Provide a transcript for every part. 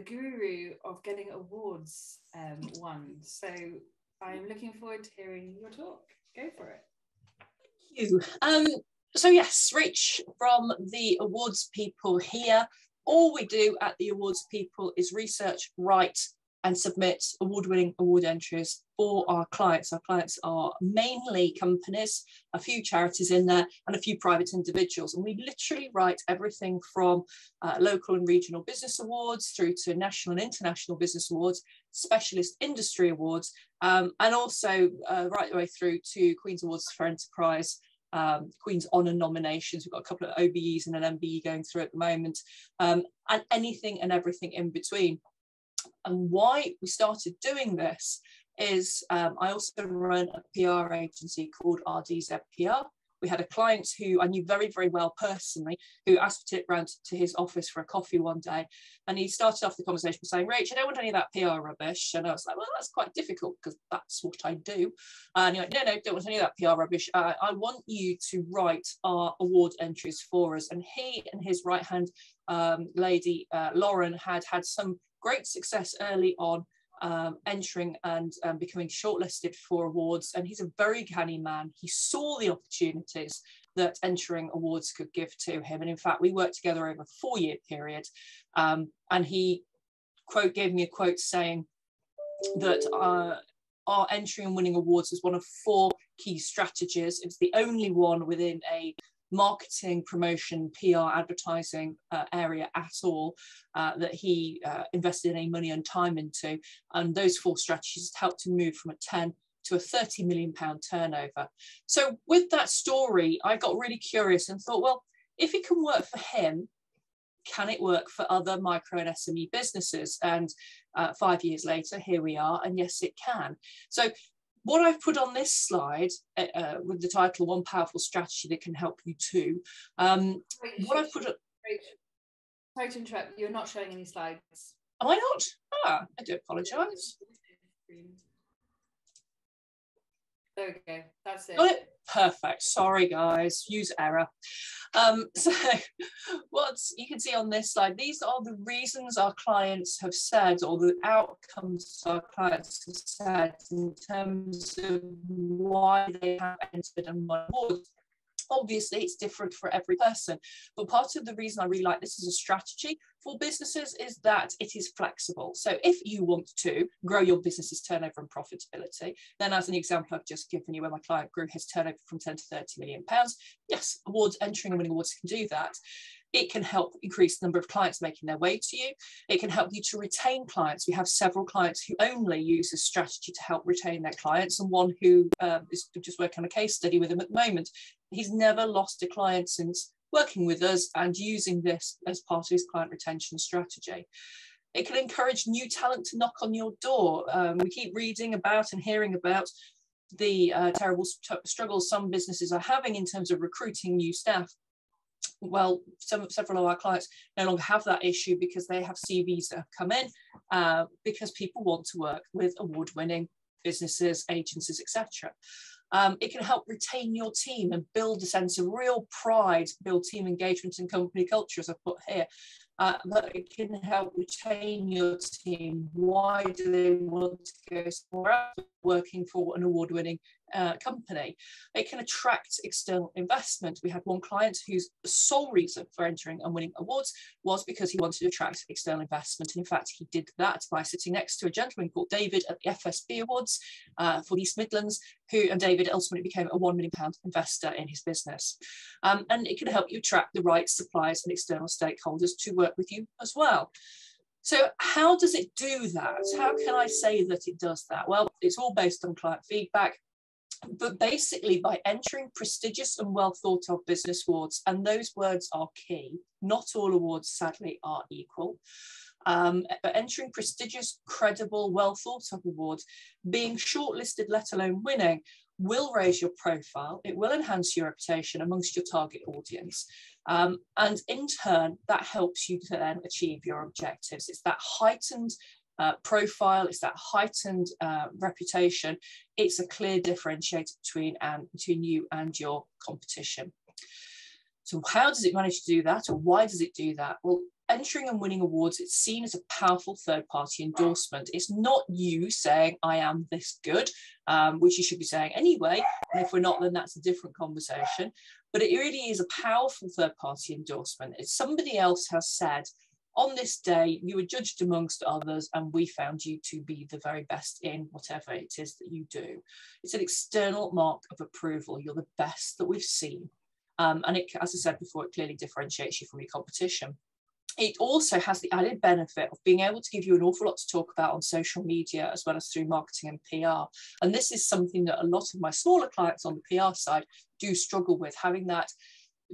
the guru of getting awards um, won. So I'm looking forward to hearing your talk. Go for it. Thank you. Um, so yes, Rach from the awards people here. All we do at the awards people is research, write, and submit award winning award entries for our clients. Our clients are mainly companies, a few charities in there, and a few private individuals. And we literally write everything from uh, local and regional business awards through to national and international business awards, specialist industry awards, um, and also uh, right the way through to Queen's Awards for Enterprise. Um, Queen's Honour nominations. We've got a couple of OBEs and an MBE going through at the moment, um, and anything and everything in between. And why we started doing this is um, I also run a PR agency called RDZ PR. We had a client who I knew very, very well personally, who asked to round to his office for a coffee one day. And he started off the conversation by saying, Rach, I don't want any of that PR rubbish. And I was like, well, that's quite difficult because that's what I do. And you're like, no, no, don't want any of that PR rubbish. Uh, I want you to write our award entries for us. And he and his right hand um, lady, uh, Lauren, had had some great success early on um, entering and um, becoming shortlisted for awards. And he's a very canny man. He saw the opportunities that entering awards could give to him. And in fact, we worked together over a four year period. Um, and he quote gave me a quote saying that uh, our entry and winning awards is one of four key strategies. It's the only one within a marketing, promotion, PR, advertising uh, area at all uh, that he uh, invested any money and time into. And those four strategies helped him move from a 10 to a 30 million pound turnover. So with that story, I got really curious and thought, well, if it can work for him, can it work for other micro and SME businesses? And uh, five years later, here we are, and yes, it can. So what I've put on this slide uh, uh, with the title One Powerful Strategy That Can Help You Too, um, what I've put up. Sorry to interrupt, you're not showing any slides. Am I not? Ah, I do apologise. Okay, that's it. Got it? Perfect. Sorry, guys. Use error. Um, so, what you can see on this slide, these are the reasons our clients have said, or the outcomes our clients have said in terms of why they have entered and won awards. Obviously, it's different for every person, but part of the reason I really like this as a strategy for businesses is that it is flexible. So if you want to grow your business's turnover and profitability, then as an example I've just given you where my client grew his turnover from 10 to 30 million pounds, yes, awards, entering and winning awards can do that. It can help increase the number of clients making their way to you. It can help you to retain clients. We have several clients who only use this strategy to help retain their clients, and one who um, is just working on a case study with them at the moment. He's never lost a client since working with us and using this as part of his client retention strategy. It can encourage new talent to knock on your door. Um, we keep reading about and hearing about the uh, terrible st struggles some businesses are having in terms of recruiting new staff. Well, some, several of our clients no longer have that issue because they have CVs that have come in uh, because people want to work with award-winning businesses, agencies, etc. Um, it can help retain your team and build a sense of real pride, build team engagement and company culture, as I put here. Uh, but it can help retain your team. Why do they want to go somewhere else working for an award-winning uh, company. It can attract external investment. We had one client whose sole reason for entering and winning awards was because he wanted to attract external investment. And in fact, he did that by sitting next to a gentleman called David at the FSB Awards uh, for the East Midlands, who and David ultimately became a one million pound investor in his business. Um, and it can help you attract the right suppliers and external stakeholders to work with you as well. So how does it do that? How can I say that it does that? Well, it's all based on client feedback but basically by entering prestigious and well thought of business awards, and those words are key, not all awards sadly are equal. Um, but entering prestigious, credible, well thought of awards, being shortlisted, let alone winning, will raise your profile, it will enhance your reputation amongst your target audience. Um, and in turn, that helps you to then achieve your objectives. It's that heightened uh, profile, it's that heightened uh, reputation. It's a clear differentiator between and between you and your competition. So how does it manage to do that or why does it do that? Well, entering and winning awards, it's seen as a powerful third party endorsement. It's not you saying, I am this good, um, which you should be saying anyway. And if we're not, then that's a different conversation. But it really is a powerful third party endorsement. It's somebody else has said, on this day, you were judged amongst others, and we found you to be the very best in whatever it is that you do. It's an external mark of approval. You're the best that we've seen. Um, and it, as I said before, it clearly differentiates you from your competition it also has the added benefit of being able to give you an awful lot to talk about on social media as well as through marketing and PR. And this is something that a lot of my smaller clients on the PR side do struggle with, having that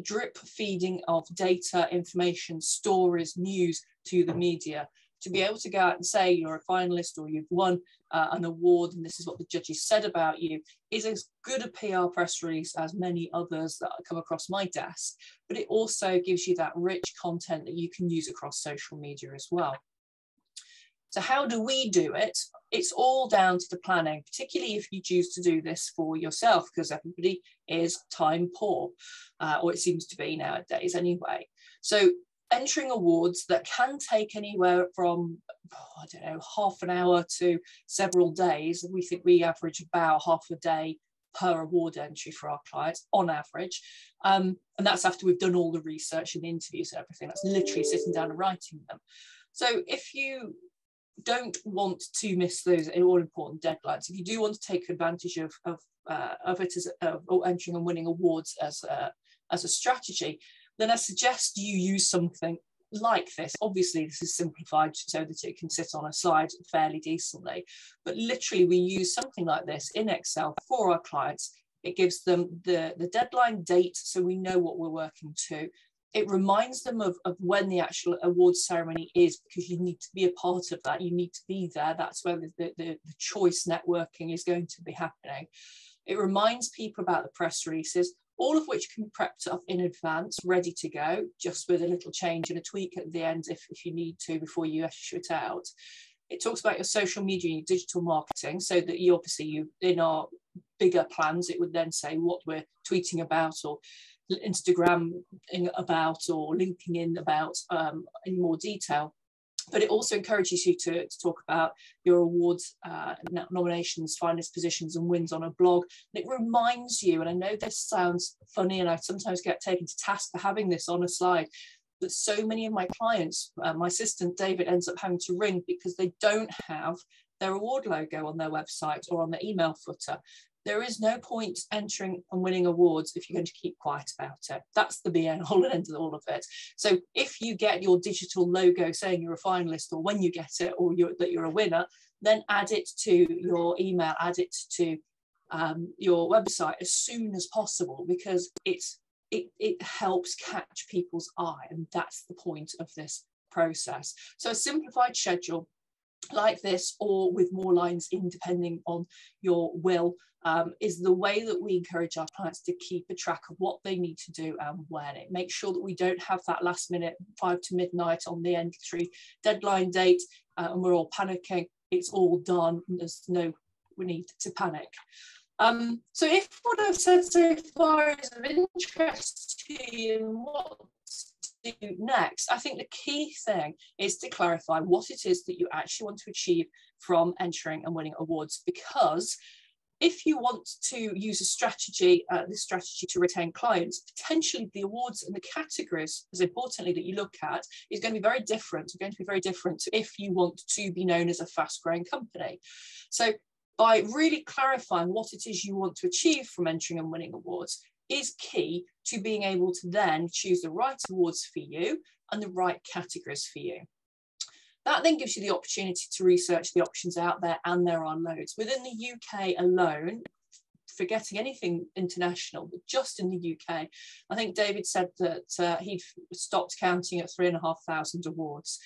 drip feeding of data, information, stories, news to the media to be able to go out and say you're a finalist or you've won uh, an award and this is what the judges said about you is as good a PR press release as many others that come across my desk. But it also gives you that rich content that you can use across social media as well. So how do we do it? It's all down to the planning, particularly if you choose to do this for yourself, because everybody is time poor, uh, or it seems to be nowadays anyway. So entering awards that can take anywhere from oh, I don't know half an hour to several days. We think we average about half a day per award entry for our clients on average, um, and that's after we've done all the research and the interviews and everything. That's literally sitting down and writing them. So if you don't want to miss those all important deadlines, if you do want to take advantage of of, uh, of it as uh, entering and winning awards as a, as a strategy, then I suggest you use something like this. Obviously, this is simplified so that it can sit on a slide fairly decently, but literally we use something like this in Excel for our clients. It gives them the, the deadline date so we know what we're working to. It reminds them of, of when the actual award ceremony is because you need to be a part of that. You need to be there. That's where the, the, the choice networking is going to be happening. It reminds people about the press releases all of which can be prepped up in advance, ready to go, just with a little change and a tweak at the end if, if you need to before you issue it out. It talks about your social media and your digital marketing so that you obviously you in our bigger plans, it would then say what we're tweeting about or Instagram about or linking in about um, in more detail but it also encourages you to, to talk about your awards uh, nominations, finalist positions, and wins on a blog. And it reminds you, and I know this sounds funny, and I sometimes get taken to task for having this on a slide, but so many of my clients, uh, my assistant David ends up having to ring because they don't have their award logo on their website or on their email footer there is no point entering and winning awards if you're going to keep quiet about it. That's the be and all and end of all of it. So if you get your digital logo saying you're a finalist or when you get it or you're, that you're a winner, then add it to your email, add it to um, your website as soon as possible because it's it, it helps catch people's eye and that's the point of this process. So a simplified schedule like this or with more lines in depending on your will um, is the way that we encourage our clients to keep a track of what they need to do and when. It makes sure that we don't have that last minute five to midnight on the entry deadline date uh, and we're all panicking. It's all done. There's no need to panic. Um, so if what I've said so far is of interest to you and what do next, I think the key thing is to clarify what it is that you actually want to achieve from entering and winning awards because if you want to use a strategy, uh, this strategy to retain clients, potentially the awards and the categories, as importantly that you look at, is going to be very different. Going to be very different if you want to be known as a fast-growing company. So by really clarifying what it is you want to achieve from entering and winning awards is key to being able to then choose the right awards for you and the right categories for you. That then gives you the opportunity to research the options out there, and there are loads. Within the UK alone, forgetting anything international, but just in the UK, I think David said that uh, he'd stopped counting at three and a half thousand awards.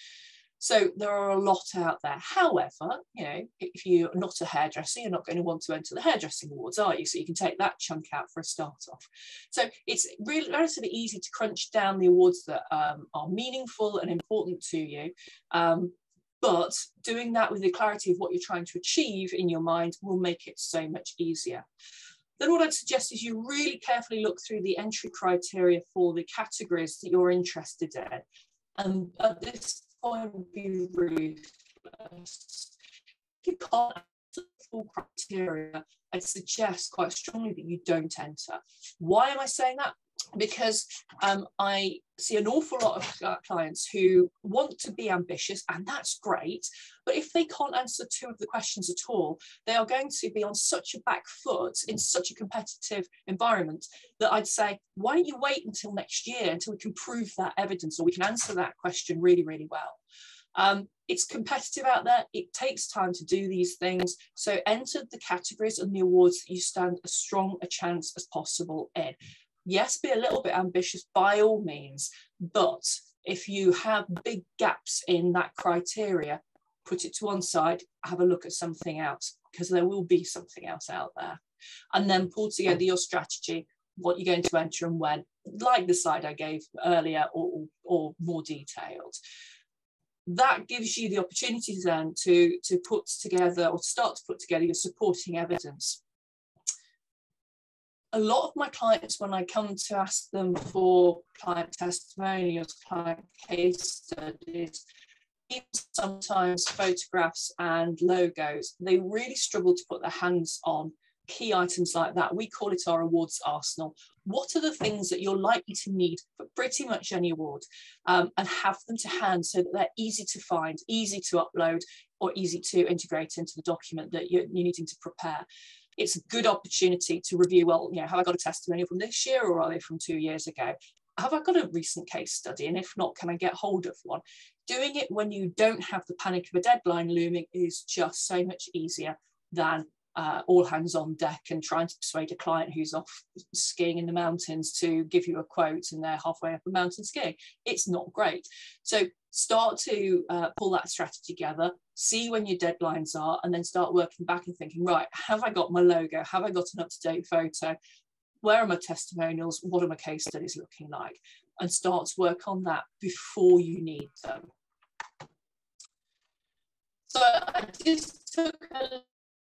So there are a lot out there. However, you know, if you're not a hairdresser, you're not going to want to enter the hairdressing awards, are you? So you can take that chunk out for a start off. So it's really relatively easy to crunch down the awards that um, are meaningful and important to you. Um, but doing that with the clarity of what you're trying to achieve in your mind will make it so much easier. Then what I'd suggest is you really carefully look through the entry criteria for the categories that you're interested in. And at this point, be ruthless. If you can't answer the full criteria, I suggest quite strongly that you don't enter. Why am I saying that? Because um, I see an awful lot of clients who want to be ambitious, and that's great. But if they can't answer two of the questions at all, they are going to be on such a back foot in such a competitive environment that I'd say, why don't you wait until next year until we can prove that evidence or we can answer that question really, really well. Um, it's competitive out there. It takes time to do these things. So enter the categories and the awards that you stand as strong a chance as possible in yes, be a little bit ambitious by all means, but if you have big gaps in that criteria, put it to one side, have a look at something else, because there will be something else out there. And then pull together your strategy, what you're going to enter and when, like the slide I gave earlier or, or more detailed. That gives you the opportunity then to, to put together or start to put together your supporting evidence a lot of my clients, when I come to ask them for client testimonials, client case studies, sometimes photographs and logos, they really struggle to put their hands on key items like that. We call it our awards arsenal. What are the things that you're likely to need for pretty much any award um, and have them to hand so that they're easy to find, easy to upload, or easy to integrate into the document that you're, you're needing to prepare it's a good opportunity to review, well, you know, have I got a testimonial from this year or are they from two years ago? Have I got a recent case study? And if not, can I get hold of one? Doing it when you don't have the panic of a deadline looming is just so much easier than uh, all hands on deck and trying to persuade a client who's off skiing in the mountains to give you a quote and they're halfway up a mountain skiing. It's not great. So start to uh, pull that strategy together, see when your deadlines are, and then start working back and thinking, right, have I got my logo? Have I got an up to date photo? Where are my testimonials? What are my case studies looking like? And start to work on that before you need them. So I just took a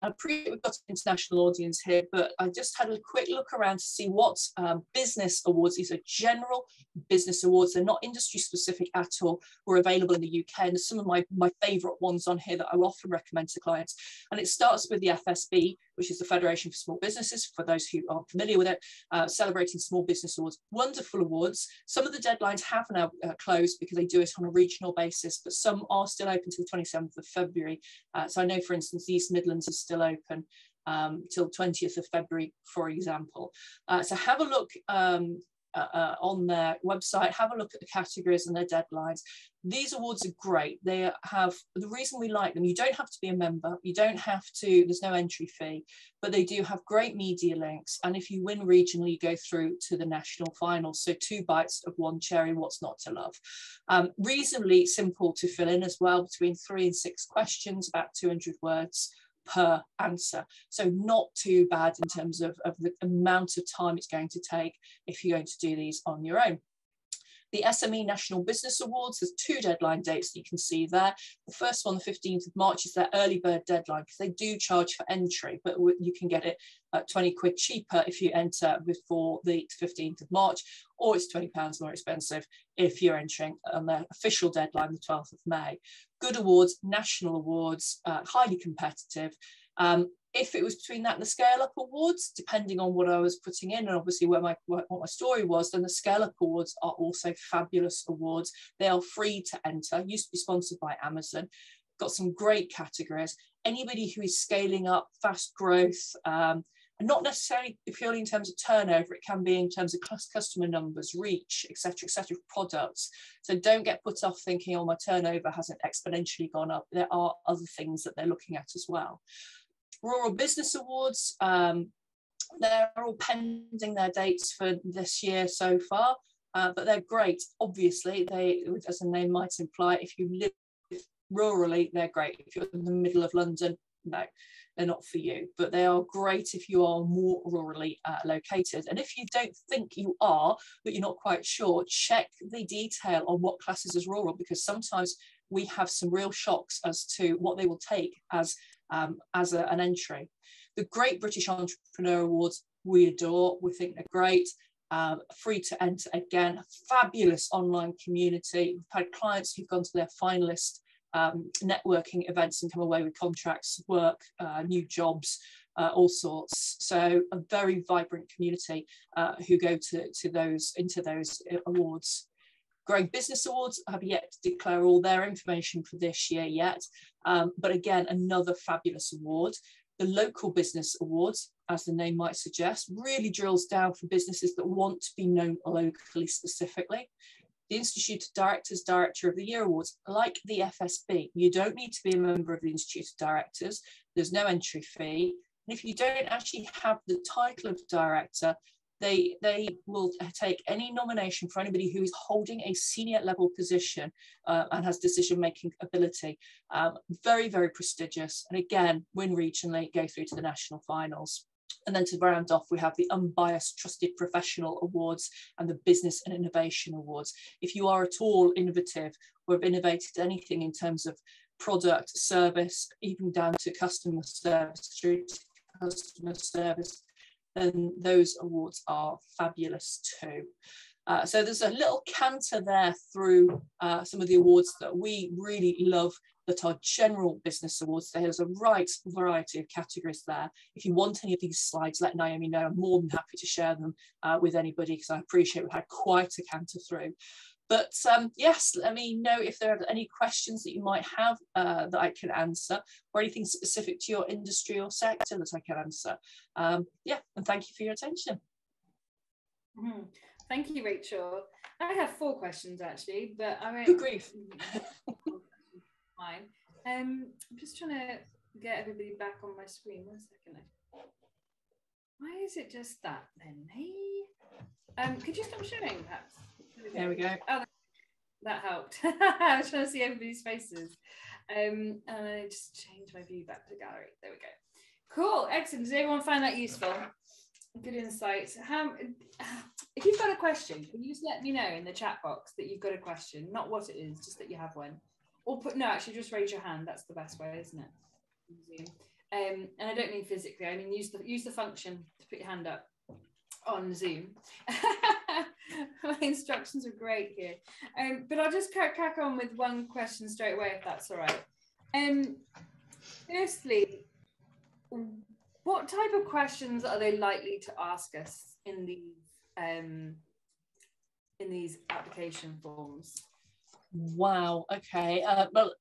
I appreciate we've got an international audience here, but I just had a quick look around to see what um, business awards, these are general business awards, they're not industry specific at all, were available in the UK. And some of my, my favourite ones on here that I often recommend to clients. And it starts with the FSB, which is the Federation for Small Businesses, for those who aren't familiar with it, uh, celebrating small business awards. Wonderful awards. Some of the deadlines have now uh, closed because they do it on a regional basis, but some are still open to the 27th of February. Uh, so I know, for instance, the East Midlands is still open um, till 20th of February, for example. Uh, so have a look um, uh, uh, on their website, have a look at the categories and their deadlines. These awards are great. They have the reason we like them. You don't have to be a member. You don't have to. There's no entry fee, but they do have great media links. And if you win regionally, you go through to the national final. So two bites of one cherry. What's not to love? Um, reasonably simple to fill in as well, between three and six questions, about 200 words per answer. So not too bad in terms of, of the amount of time it's going to take if you're going to do these on your own. The SME National Business Awards, has two deadline dates that you can see there. The first one, the 15th of March, is their early bird deadline because they do charge for entry, but you can get it at 20 quid cheaper if you enter before the 15th of March, or it's 20 pounds more expensive if you're entering on their official deadline, the 12th of May. Good awards, national awards, uh, highly competitive. Um, if it was between that and the scale up awards, depending on what I was putting in and obviously where my what my story was, then the scale up awards are also fabulous awards. They are free to enter, used to be sponsored by Amazon, got some great categories. Anybody who is scaling up, fast growth, um, and not necessarily purely in terms of turnover, it can be in terms of customer numbers, reach, etc., etc., products. So don't get put off thinking, oh, my turnover hasn't exponentially gone up. There are other things that they're looking at as well. Rural Business Awards, um, they're all pending their dates for this year so far, uh, but they're great. Obviously, they, as the name might imply, if you live rurally, they're great. If you're in the middle of London, no, they're not for you. But they are great if you are more rurally uh, located. And if you don't think you are, but you're not quite sure, check the detail on what classes as rural, because sometimes we have some real shocks as to what they will take as um, as a, an entry. The Great British Entrepreneur Awards, we adore, we think they're great. Um, free to enter again, fabulous online community. We've had clients who've gone to their finalist um, networking events and come away with contracts, work, uh, new jobs, uh, all sorts. So a very vibrant community uh, who go to, to those into those uh, awards. Growing Business Awards have yet to declare all their information for this year yet, um, but again, another fabulous award. The Local Business Awards, as the name might suggest, really drills down for businesses that want to be known locally specifically. The Institute of Directors Director of the Year Awards, like the FSB, you don't need to be a member of the Institute of Directors. There's no entry fee. And if you don't actually have the title of director, they, they will take any nomination for anybody who is holding a senior level position uh, and has decision making ability. Um, very, very prestigious. And again, win regionally, go through to the national finals. And then to round off, we have the Unbiased Trusted Professional Awards and the Business and Innovation Awards. If you are at all innovative or have innovated anything in terms of product, service, even down to customer service, through to customer service, then those awards are fabulous too. Uh, so there's a little canter there through uh, some of the awards that we really love that are general business awards. There's a right variety of categories there. If you want any of these slides, let Naomi know. I'm more than happy to share them uh, with anybody because I appreciate we've had quite a canter through. But um, yes, let me know if there are any questions that you might have uh, that I can answer or anything specific to your industry or sector that I can answer. Um, yeah, and thank you for your attention. Mm -hmm. Thank you, Rachel. I have four questions actually, but I won't. Good grief. Fine. Um, I'm just trying to get everybody back on my screen. One second. Why is it just that then? Hey. Um, could you stop sharing perhaps? There we go. Oh, that helped. I was trying to see everybody's faces. Um, and I just changed my view back to gallery. There we go. Cool, excellent. Does everyone find that useful? Good insights. How, if you've got a question, can you just let me know in the chat box that you've got a question, not what it is, just that you have one. Or put no, actually, just raise your hand. That's the best way, isn't it? Um, and I don't mean physically. I mean use the use the function to put your hand up on Zoom. My instructions are great here. Um, but I'll just crack, on with one question straight away, if that's all right. Um, firstly, what type of questions are they likely to ask us in these um, in these application forms? Wow. Okay. Uh, well,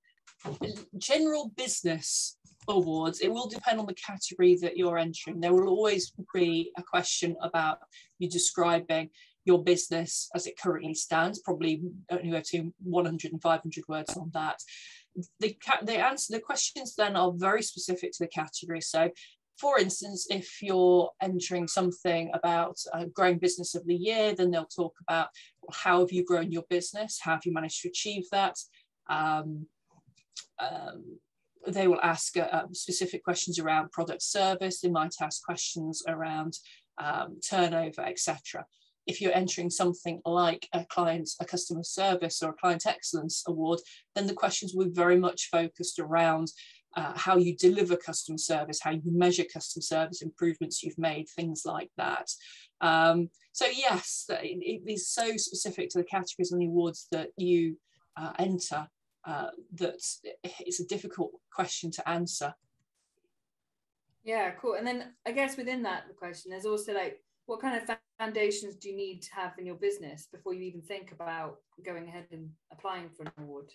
general business awards, it will depend on the category that you're entering. There will always be a question about you describing your business as it currently stands, probably anywhere between 100 and 500 words on that. The, the answer, the questions then are very specific to the category. So for instance, if you're entering something about growing business of the year, then they'll talk about how have you grown your business? How have you managed to achieve that? Um, um, they will ask uh, um, specific questions around product service. They might ask questions around um, turnover, etc. If you're entering something like a client, a customer service or a client excellence award, then the questions be very much focused around uh, how you deliver customer service, how you measure customer service improvements you've made, things like that. Um, so yes, it, it is so specific to the categories and the awards that you uh, enter uh, that it's a difficult question to answer. Yeah, cool. And then I guess within that question, there's also like, what kind of foundations do you need to have in your business before you even think about going ahead and applying for an award?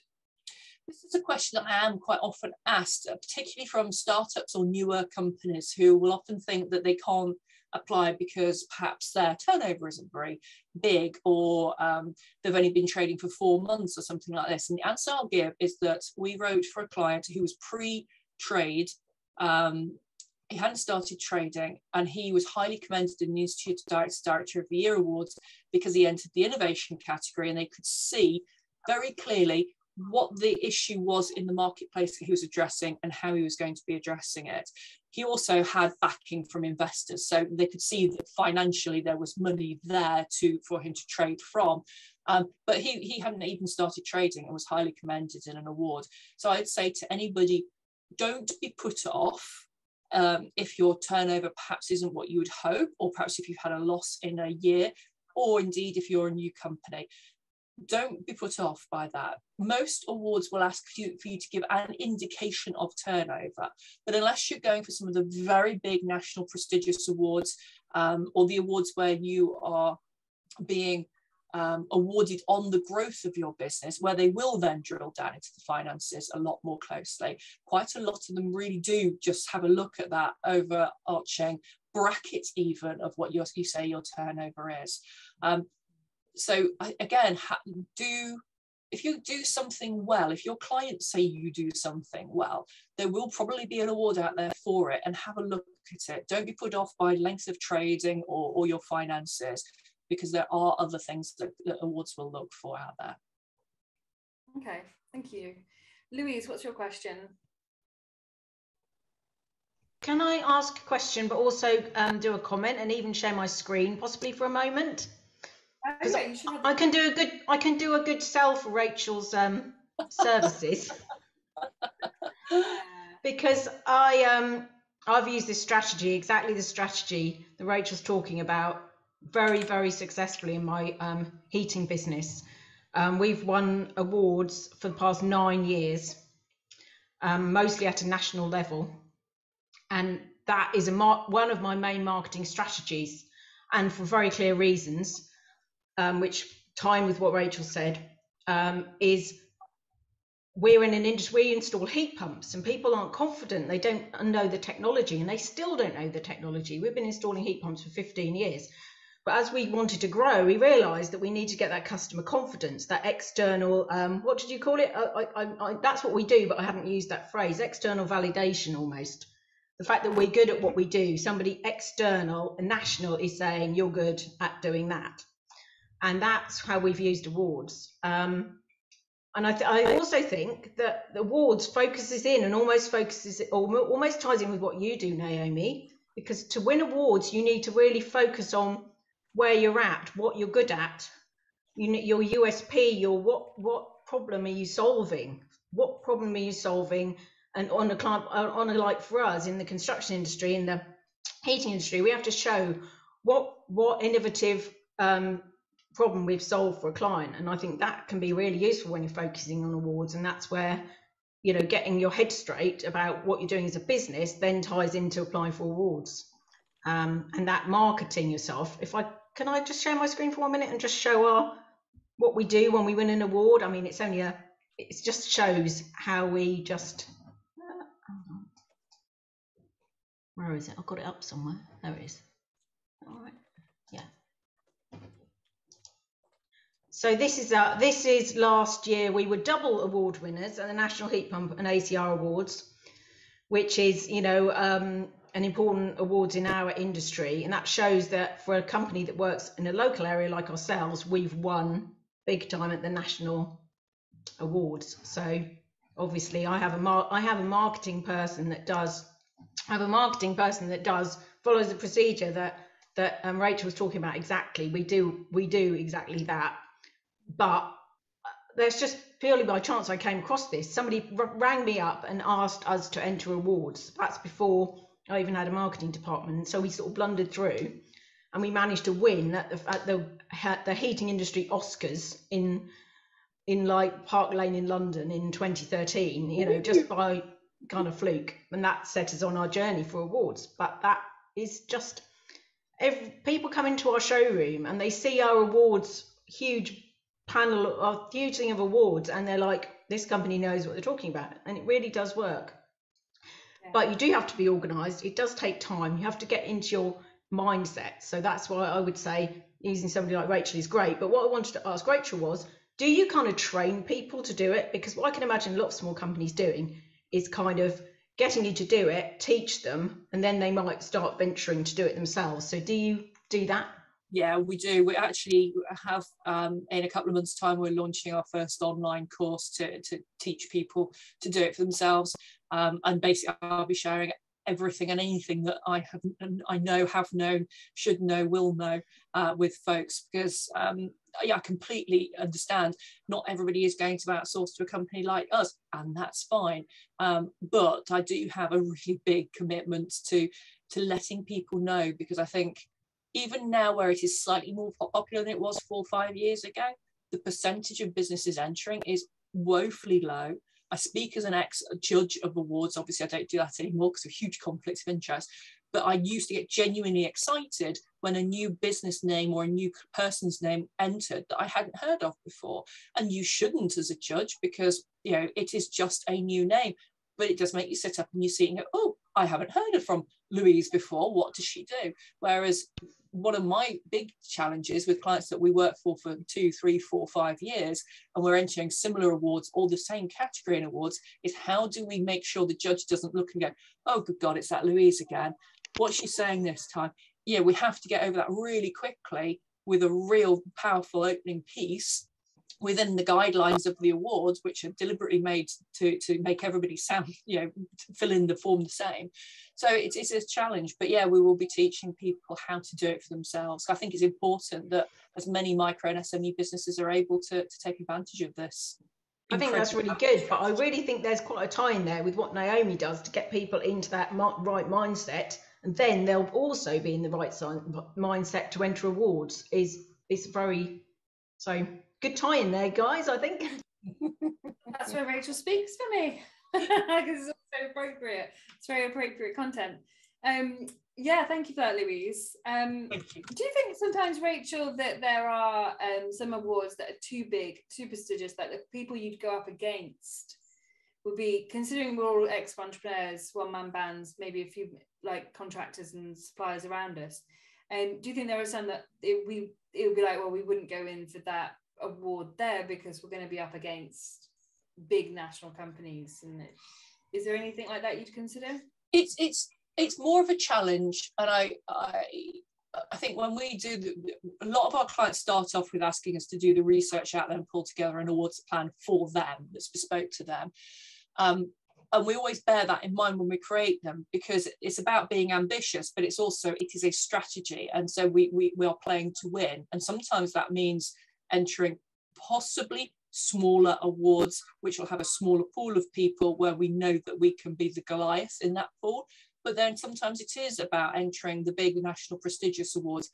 This is a question that I am quite often asked, uh, particularly from startups or newer companies who will often think that they can't apply because perhaps their turnover isn't very big or um, they've only been trading for four months or something like this. And the answer I'll give is that we wrote for a client who was pre-trade. Um, he hadn't started trading and he was highly commended in the Institute of Directors Director of the Year Awards because he entered the innovation category and they could see very clearly what the issue was in the marketplace that he was addressing and how he was going to be addressing it. He also had backing from investors, so they could see that financially there was money there to for him to trade from. Um, but he, he hadn't even started trading and was highly commended in an award. So I'd say to anybody, don't be put off um, if your turnover perhaps isn't what you would hope, or perhaps if you've had a loss in a year, or indeed if you're a new company. Don't be put off by that. Most awards will ask you, for you to give an indication of turnover, but unless you're going for some of the very big national prestigious awards um, or the awards where you are being um, awarded on the growth of your business, where they will then drill down into the finances a lot more closely. Quite a lot of them really do just have a look at that overarching bracket, even of what you say your turnover is. Um, so again, do if you do something well, if your clients say you do something well, there will probably be an award out there for it and have a look at it. Don't be put off by length of trading or, or your finances because there are other things that, that awards will look for out there. Okay, thank you. Louise, what's your question? Can I ask a question, but also um, do a comment and even share my screen, possibly for a moment? Okay, I, I can do a good. I can do a good sell for Rachel's um, services because I um I've used this strategy exactly the strategy that Rachel's talking about very, very successfully in my um, heating business. Um, we've won awards for the past nine years, um, mostly at a national level. And that is a one of my main marketing strategies, and for very clear reasons, um, which time with what Rachel said, um, is we're in an industry, we install heat pumps and people aren't confident. They don't know the technology and they still don't know the technology. We've been installing heat pumps for 15 years. But as we wanted to grow, we realised that we need to get that customer confidence, that external. Um, what did you call it? I, I, I, that's what we do, but I haven't used that phrase. External validation, almost. The fact that we're good at what we do. Somebody external, national, is saying you're good at doing that, and that's how we've used awards. Um, and I, th- I, also think that the awards focuses in and almost focuses almost ties in with what you do, Naomi. Because to win awards, you need to really focus on where you're at, what you're good at, you, know, your USP, your what what problem are you solving? What problem are you solving? And on a client, on a like for us in the construction industry, in the heating industry, we have to show what what innovative um, problem we've solved for a client. And I think that can be really useful when you're focusing on awards. And that's where you know getting your head straight about what you're doing as a business then ties into applying for awards um, and that marketing yourself if i can I just share my screen for one minute and just show our what we do when we win an award? I mean, it's only a, it just shows how we just. Where is it? I've got it up somewhere. There it is. All right. Yeah. So this is uh, this is last year we were double award winners at the National Heat Pump and ACR Awards, which is you know um, an important awards in our industry, and that shows that for a company that works in a local area like ourselves, we've won big time at the national awards. So obviously, I have a mar- I have a marketing person that does I have a marketing person that does follows the procedure that that um, Rachel was talking about exactly. We do we do exactly that, but there's just purely by chance I came across this. Somebody r- rang me up and asked us to enter awards. That's before I even had a marketing department. So we sort of blundered through and we managed to win at the, at the, the heating industry Oscars in in like Park Lane in London in 2013, you know, just by kind of fluke. And that set us on our journey for awards. But that is just if people come into our showroom and they see our awards huge panel of huge thing of awards and they're like this company knows what they're talking about and it really does work but you do have to be organized. It does take time. You have to get into your mindset. So that's why i would say using somebody like rachel is great. But what i wanted to ask rachel was do you kind of train people to do it? Because what i can imagine a lot of small companies doing is kind of getting you to do it teach them and then they might start venturing to do it themselves. So do you do that yeah we do. We actually have um, in a couple of months time we're launching our first online course to, to teach people to do it for themselves. Um, and basically I'll be sharing everything and anything that I have I know have known should know will know uh, with folks because um, yeah I completely understand. Not everybody is going to outsource to a company like us and that's fine. Um, but I do have a really big commitment to to letting people know because I think even now where it is slightly more popular than it was four or five years ago the percentage of businesses entering is woefully low I speak as an ex judge of awards. Obviously, I don't do that anymore because of huge conflicts of interest. But I used to get genuinely excited when a new business name or a new person's name entered that I hadn't heard of before. And you shouldn't as a judge because you know it is just a new name. But it does make you sit up and you see and go, oh, I haven't heard of from Louise before. What does she do? Whereas one of my big challenges with clients that we work for for two, three, four, five years, and we're entering similar awards or the same category in awards, is how do we make sure the judge doesn't look and go, oh, good God, it's that Louise again. What's she saying this time? Yeah, we have to get over that really quickly with a real powerful opening piece within the guidelines of the awards, which are deliberately made to, to make everybody sound, you know, fill in the form the same. So it's, it's a challenge, but yeah, we will be teaching people how to do it for themselves. I think it's important that as many micro and SME businesses are able to, to take advantage of this. I think that's really good, but I really think there's quite a tie in there with what Naomi does to get people into that right mindset, and then they'll also be in the right mindset to enter awards. Is is very so good tie in there, guys. I think that's where Rachel speaks for me because it's so appropriate. It's very appropriate content. Um, yeah, thank you for that, Louise. Um, you. Do you think sometimes, Rachel, that there are um, some awards that are too big, too prestigious, that the people you'd go up against would be considering we're all ex entrepreneurs, one man bands, maybe a few like contractors and suppliers around us. And um, do you think there are some that it, we it would be like, well, we wouldn't go in for that award there because we're going to be up against big national companies and is there anything like that you'd consider it's it's it's more of a challenge and i i I think when we do, the, a lot of our clients start off with asking us to do the research out there and pull together an awards plan for them that's bespoke to them. Um, and we always bear that in mind when we create them because it's about being ambitious, but it's also, it is a strategy. And so we, we, we are playing to win. And sometimes that means entering possibly smaller awards, which will have a smaller pool of people where we know that we can be the Goliath in that pool. But then sometimes it is about entering the big national prestigious awards,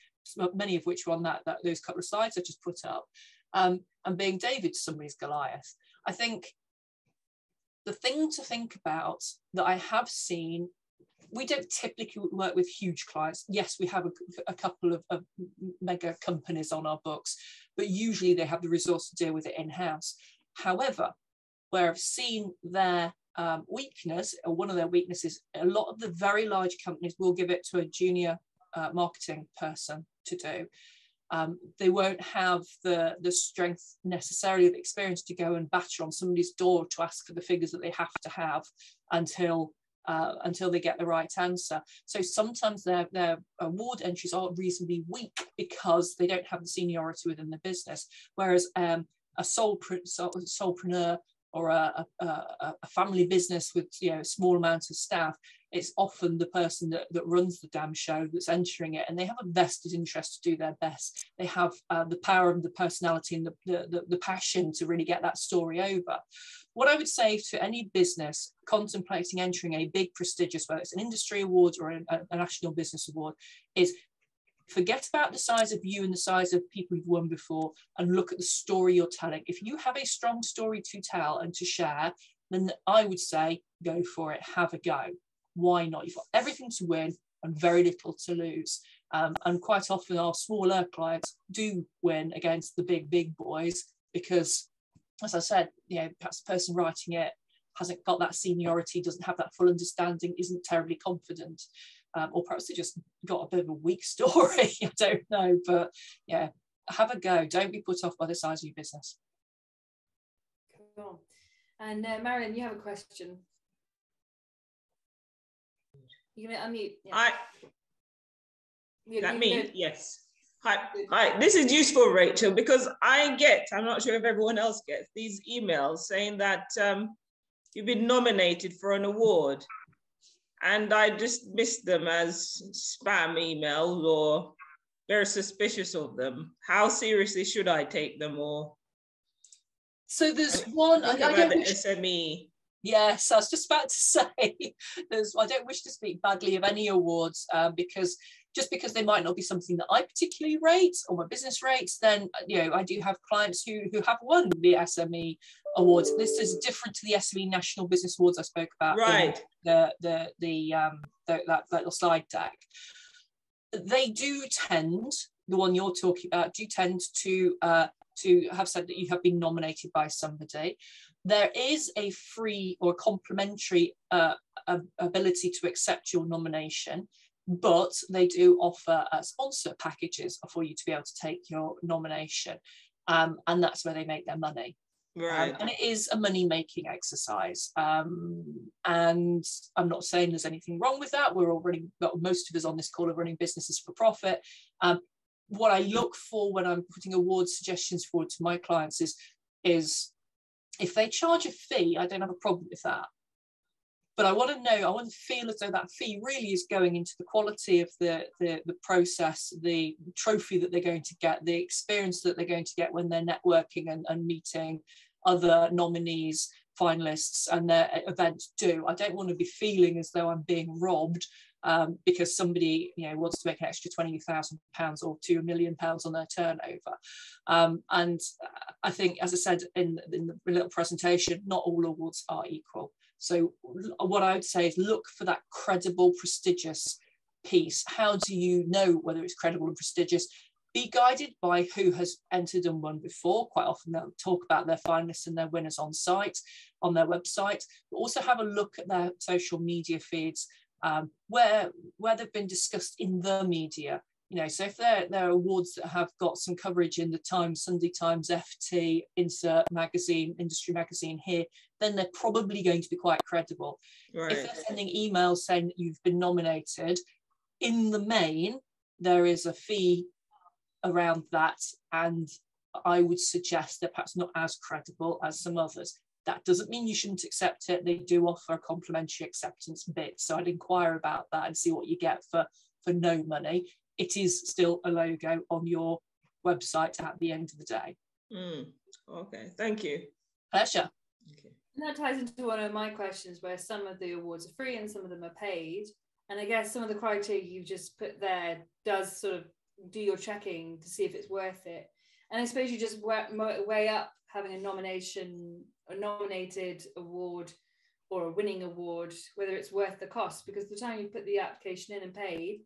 many of which were on that, that those couple of slides I just put up, um, and being David somebody's Goliath. I think the thing to think about that I have seen we don't typically work with huge clients. Yes, we have a, a couple of, of, mega companies on our books, but usually they have the resource to deal with it in house. However, where I've seen their um, weakness, or one of their weaknesses, a lot of the very large companies will give it to a junior uh, marketing person to do. Um, they won't have the, the strength necessarily, the experience to go and batter on somebody's door to ask for the figures that they have to have until uh, until they get the right answer. So sometimes their, their award entries are reasonably weak because they don't have the seniority within the business. Whereas um, a sole solopreneur or a, a, a, family business with you know small amount of staff, it's often the person that, that runs the damn show that's entering it, and they have a vested interest to do their best. They have uh, the power and the personality and the, the, the passion to really get that story over what I would say to any business contemplating entering a big prestigious, whether it's an industry award or a, a, national business award, is forget about the size of you and the size of people you've won before and look at the story you're telling. If you have a strong story to tell and to share, then I would say go for it, have a go. Why not? You've got everything to win and very little to lose. Um, and quite often our smaller clients do win against the big, big boys because as I said, you know, perhaps the person writing it hasn't got that seniority, doesn't have that full understanding, isn't terribly confident, um, or perhaps they just got a bit of a weak story. I don't know, but yeah, have a go. Don't be put off by the size of your business. Cool. And uh, Marilyn, you have a question. You gonna unmute? Yeah. I. You, that me? Yes. Hi, hi. This is useful, Rachel, because I get, I'm not sure if everyone else gets, these emails saying that um, you've been nominated for an award. and I dismiss them as spam emails or very suspicious of them. How seriously should I take them or? So there's one. I, I about the SME. Yes, I was just about to say. There's. I don't wish to speak badly of any awards um, because just because they might not be something that I particularly rate or my business rates, then you know I do have clients who who have won the SME awards. This is different to the SME National Business Awards I spoke about. Right. The the the um the, that, that little slide deck. They do tend, the one you're talking about, do tend to uh, to have said that you have been nominated by somebody. There is a free or complimentary uh, ability to accept your nomination but they do offer uh, sponsor packages for you to be able to take your nomination. Um, and that's where they make their money. Um, right. Um, and it is a money making exercise. Um, and I'm not saying there's anything wrong with that. We're all running, well, most of us on this call are running businesses for profit. Um, what I look for when I'm putting award suggestions forward to my clients is, is if they charge a fee, I don't have a problem with that but I want to know, I want to feel as though that fee really is going into the quality of the, the, the process, the trophy that they're going to get, the experience that they're going to get when they're networking and, and meeting other nominees, finalists, and their events do. I don't want to be feeling as though I'm being robbed um, because somebody you know wants to make an extra twenty thousand pounds or two million pounds on their turnover. Um, and I think, as I said in, in the little presentation, not all awards are equal. So what I would say is look for that credible, prestigious piece. How do you know whether it's credible and prestigious? Be guided by who has entered and won before. Quite often they'll talk about their finalists and their winners on site, on their website. But also have a look at their social media feeds um, where, where they've been discussed in the media you know, so if there, there are awards that have got some coverage in the Times, Sunday Times, FT, Insert magazine, industry magazine here, then they're probably going to be quite credible. Right. If they're sending emails saying that you've been nominated, in the main, there is a fee around that. And I would suggest they're perhaps not as credible as some others. That doesn't mean you shouldn't accept it. They do offer a complimentary acceptance bit. So I'd inquire about that and see what you get for, for no money it is still a logo on your website at the end of the day. Mm, okay, thank you. Pleasure. Okay. And that ties into one of my questions where some of the awards are free and some of them are paid. And I guess some of the criteria you've just put there does sort of do your checking to see if it's worth it. And I suppose you just weigh up having a nomination, a nominated award or a winning award, whether it's worth the cost, because the time you put the application in and paid,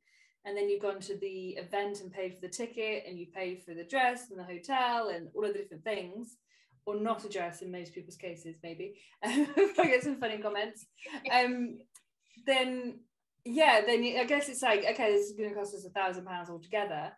and then you've gone to the event and paid for the ticket and you paid for the dress and the hotel and all of the different things or not a dress in most people's cases maybe. If i get some funny comments. Um then yeah then i guess it's like okay this is going to cost us a thousand pounds altogether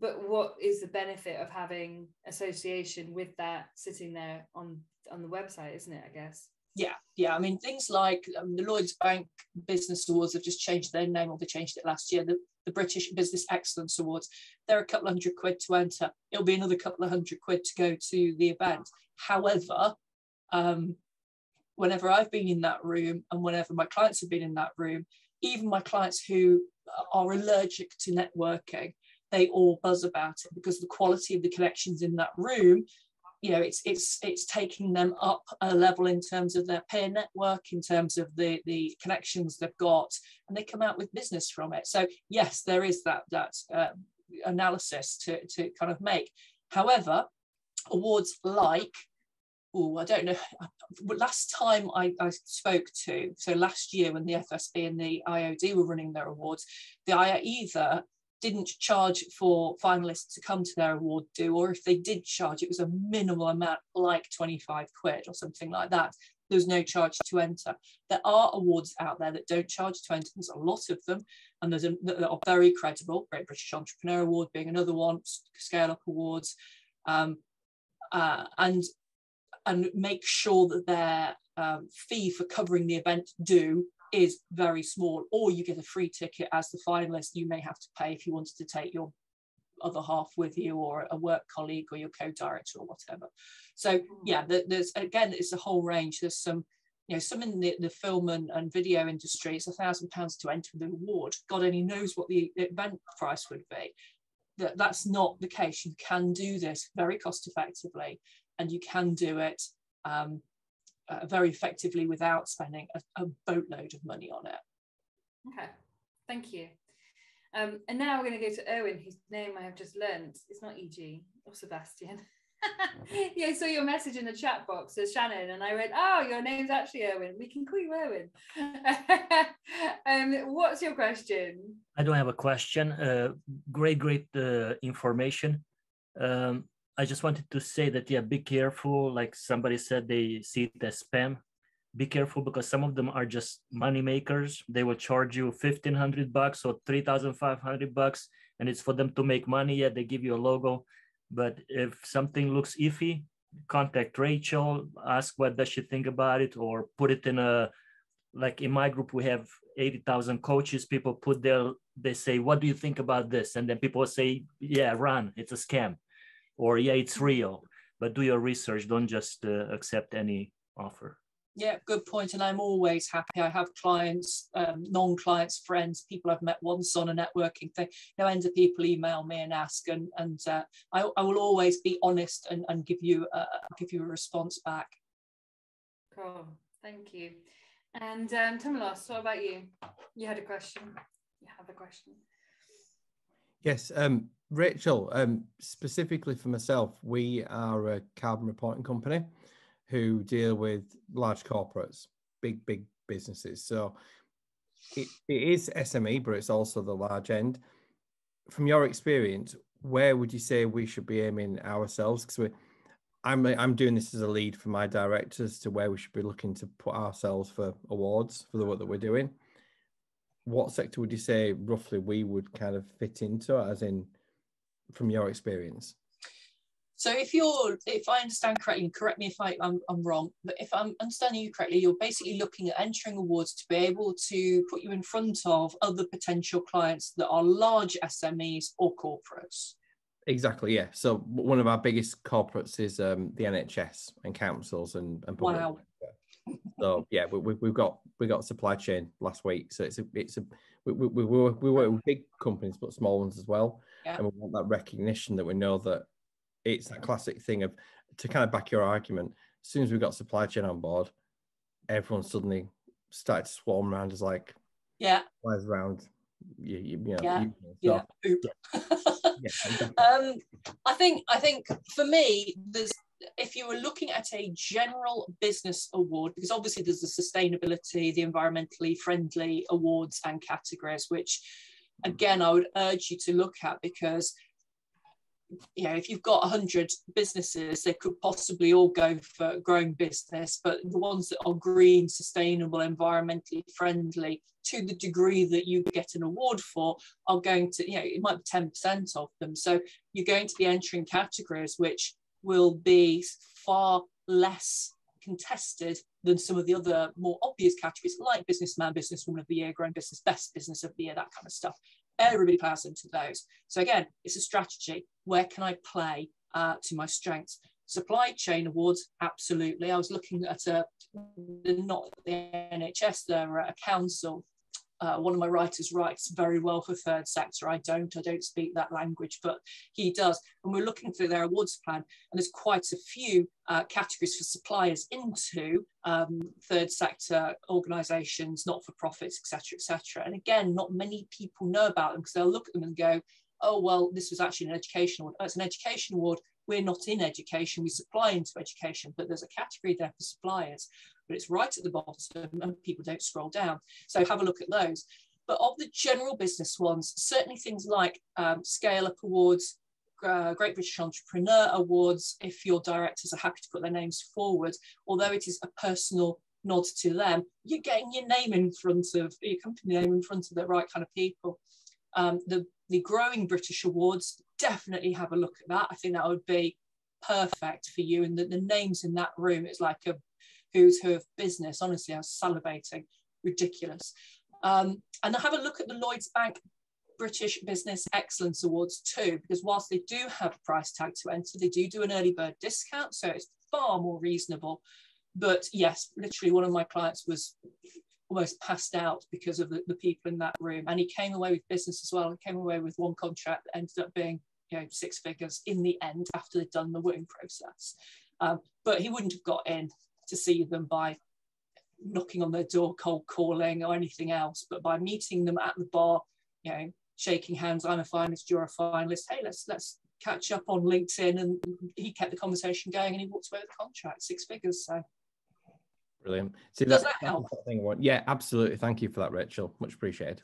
but what is the benefit of having association with that sitting there on on the website isn't it i guess yeah, yeah. I mean, things like um, the Lloyds Bank Business Awards have just changed their name, or they changed it last year. The, the British Business Excellence Awards. They're a couple of hundred quid to enter. It'll be another couple of hundred quid to go to the event. However, um, whenever I've been in that room and whenever my clients have been in that room, even my clients who are allergic to networking, they all buzz about it because the quality of the connections in that room you know it's it's it's taking them up a level in terms of their peer network in terms of the the connections they've got and they come out with business from it. So yes there is that that uh, analysis to to kind of make. However awards like oh i don't know last time I, I spoke to so last year when the fsb and the iod were running their awards the either didn't charge for finalists to come to their award do, or if they did charge, it was a minimal amount, like 25 quid or something like that. There's no charge to enter. There are awards out there that don't charge to enter. There's a lot of them, and there's a, that are very credible. Great British Entrepreneur Award being another one, Scale Up Awards, um, uh, and and make sure that their um, fee for covering the event do is very small, or you get a free ticket as the finalist. You may have to pay if you wanted to take your other half with you, or a work colleague, or your co-director, or whatever. So yeah, there's again, it's a whole range. There's some you know, some in the, the film and, and video industry, it's a thousand pounds to enter the award. God only knows what the event price would be. That that's not the case. You can do this very cost effectively, and you can do it um, uh, very effectively without spending a, a, boatload of money on it. Okay, thank you. Um, and now we're going to go to Erwin, whose name I have just learned. It's not EG or Sebastian. yeah, I saw your message in the chat box as Shannon, and I went, "Oh, your name's actually Erwin. We can call you Erwin." um, what's your question? I don't have a question. Uh, great, great uh, information. Um, I just wanted to say that yeah, be careful. Like somebody said, they see it as spam. Be careful because some of them are just money makers. They will charge you fifteen hundred bucks or three thousand five hundred bucks, and it's for them to make money. Yeah, they give you a logo but if something looks iffy, contact Rachel, ask what does she think about it, or put it in a like in my group we have 80,000 coaches. People put their they say, "What do you think about this?" And then people say, "Yeah, run. It's a scam," or "Yeah, it's real." But do your research. Don't just uh, accept any offer. Yeah, good point. And I'm always happy. I have clients, um, non-clients, friends, people I've met once on a networking thing. No end of people email me and ask, and and uh, I, I will always be honest and, and give you a, give you a response back. Cool, thank you. And um, Timolos, what about you? You had a question. You have a question. Yes, um, Rachel. Um, specifically for myself, we are a carbon reporting company who deal with large corporates, big, big businesses. So it, it is SME, but it's also the large end. From your experience, where would you say we should be aiming ourselves? Because I'm I'm doing this as a lead for my directors to where we should be looking to put ourselves for awards for the work that we're doing. What sector would you say roughly we would kind of fit into, as in from your experience? So if you're, if I understand correctly, correct me if I, I'm, I'm wrong, but if I'm understanding you correctly, you're basically looking at entering awards to be able to put you in front of other potential clients that are large SMEs or corporates. Exactly, yeah. So one of our biggest corporates is um, the NHS and councils and, and public. Wow. So yeah, we, we've got we got supply chain last week. So it's a it's a we, we, we, work, we work with big companies but small ones as well, yeah. and we want that recognition that we know that it's that classic thing of to kind of back your argument. As soon as we got supply chain on board, everyone suddenly started to swarm around as like, yeah, flies around. You, you, you know, yeah, you, so, yeah. yeah um, I think I think for me, there's if you were looking at a general business award, because obviously there's the sustainability, the environmentally friendly awards and categories, which again I would urge you to look at because you know, if you've got 100 businesses, they could possibly all go for growing business, but the ones that are green, sustainable, environmentally friendly, to the degree that you get an award for, are going to, you know, it might be 10% of them. So you're going to be entering categories which will be far less contested than some of the other more obvious categories like businessman, businesswoman of the year, growing business, best business of the year, that kind of stuff everybody plays into those. So again, it's a strategy. Where can I play uh, to my strengths? Supply chain awards, absolutely. I was looking at a not the NHS, they're a council uh, one of my writers writes very well for third sector. I don't, I don't speak that language, but he does. And we're looking through their awards plan, and there's quite a few uh, categories for suppliers into um, third sector organisations, not for profits, etc., etc. And again, not many people know about them because they'll look at them and go, "Oh, well, this was actually an education award. Oh, it's an education award. We're not in education. We supply into education, but there's a category there for suppliers." But it's right at the bottom and people don't scroll down. So have a look at those. But of the general business ones, certainly things like um, Scale Up Awards, uh, Great British Entrepreneur Awards, if your directors are happy to put their names forward, although it is a personal nod to them, you're getting your name in front of your company name in front of the right kind of people. Um, the, the Growing British Awards, definitely have a look at that. I think that would be perfect for you. And the, the names in that room is like a who's who of business. Honestly, I was salivating, ridiculous. Um, and I have a look at the Lloyds Bank British Business Excellence Awards too, because whilst they do have a price tag to enter, they do do an early bird discount, so it's far more reasonable but yes, literally one of my clients was almost passed out because of the, the people in that room. And he came away with business as well. He came away with one contract that ended up being, you know, six figures in the end after they'd done the wooing process. Um, but he wouldn't have got in to see them by knocking on their door, cold calling or anything else, but by meeting them at the bar, you know, shaking hands, I'm a finalist, you're a finalist. Hey, let's let's catch up on LinkedIn. And he kept the conversation going and he walked away with a contract, six figures. So Brilliant. See, Does that, that help? Yeah, absolutely. Thank you for that, Rachel. Much appreciated.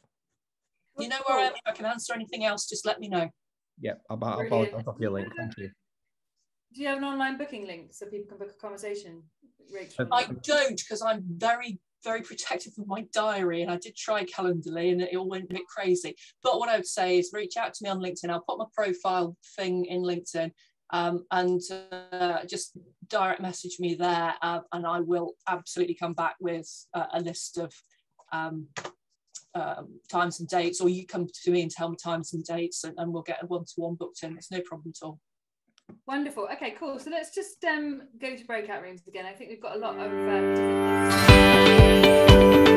You know where I am. If I can answer anything else, just let me know. Yeah, I'll, I'll, I'll, I'll drop you a link. Thank you. Do you have an online booking link so people can book a conversation? Rachel? I don't because I'm very, very protective of my diary and I did try Calendly and it all went a bit crazy. But what I would say is reach out to me on LinkedIn. I'll put my profile thing in LinkedIn um, and uh, just direct message me there uh, and I will absolutely come back with uh, a list of um, um, times and dates or you come to me and tell me times and dates and, and we'll get a one-to-one booked in. It's no problem at all. Wonderful. Okay, cool. So let's just um, go to breakout rooms again. I think we've got a lot of. Um,